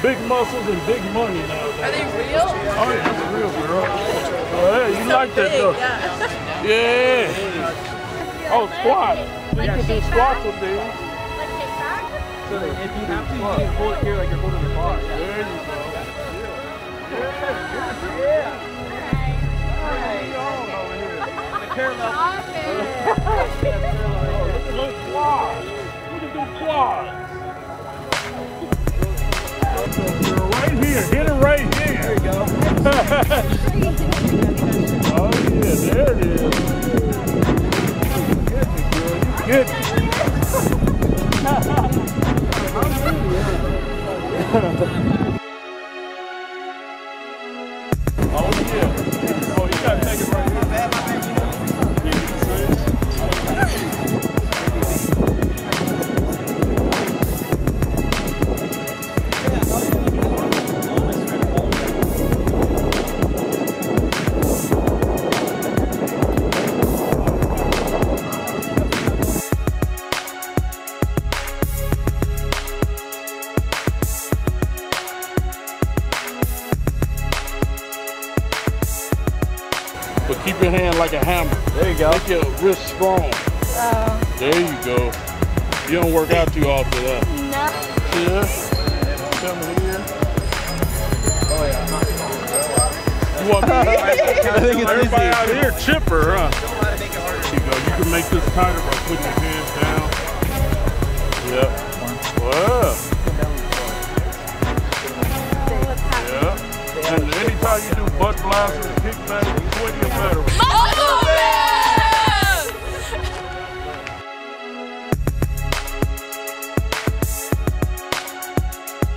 Big muscles and big money now. Are they real? Oh yeah, that's real girl. Oh yeah, you like that though. yeah. Yeah. Oh, squat. You can do squats with these. So if you have to, you can hold it here like you're holding the bar. There you go. Yeah. Look quads. You can do quads. Right here. Hit it right here. There you go. oh yeah, there it is. Get Oh yeah. Oh, you gotta take it right But keep your hand like a hammer. There you go. Make your wrist strong. There you go. You don't work out too often, huh? No. Yeah. Come here. Oh yeah. You want me? I think it's Everybody easy. out here chipper, huh? There you go. You can make this tighter by putting your hands down. Yep. Wow. Yeah. And anytime you do butt blasters,